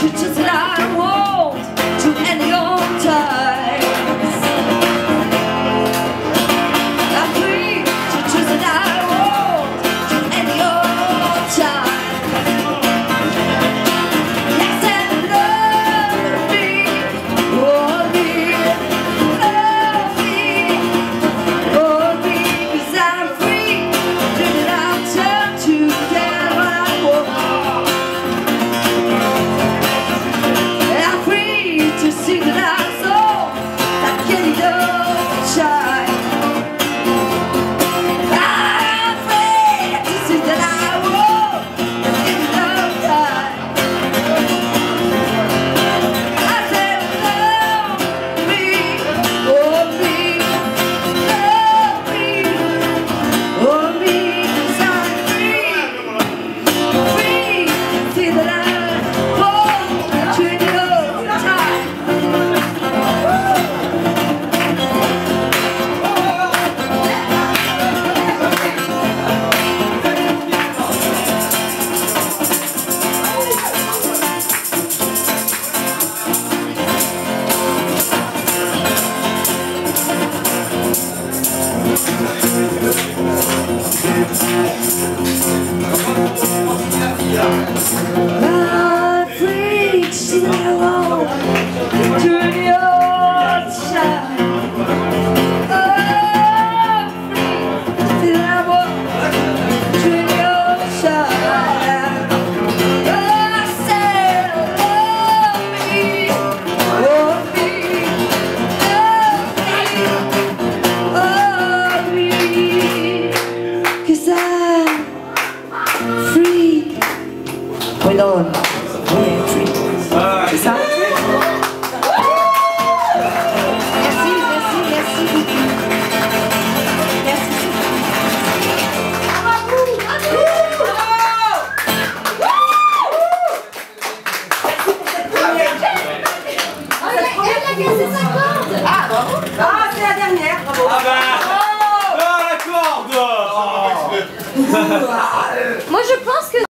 się cię zrało Ah, c'est ça? Merci, merci, merci Merci. Ah, bravo. Ah, c'est la dernière, bravo. Ah la corde. Moi, je pense.